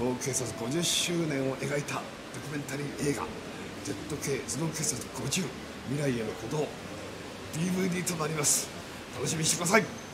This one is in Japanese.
脳警察50周年を描いたドキュメンタリー映画 ZK 頭脳警察50未来への鼓動 DVD となります。楽しみにしてください。